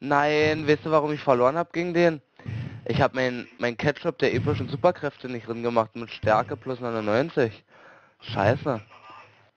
Nein, weißt du, warum ich verloren habe gegen den? Ich habe mein, mein Ketchup der epischen Superkräfte nicht drin gemacht mit Stärke plus 99. Scheiße.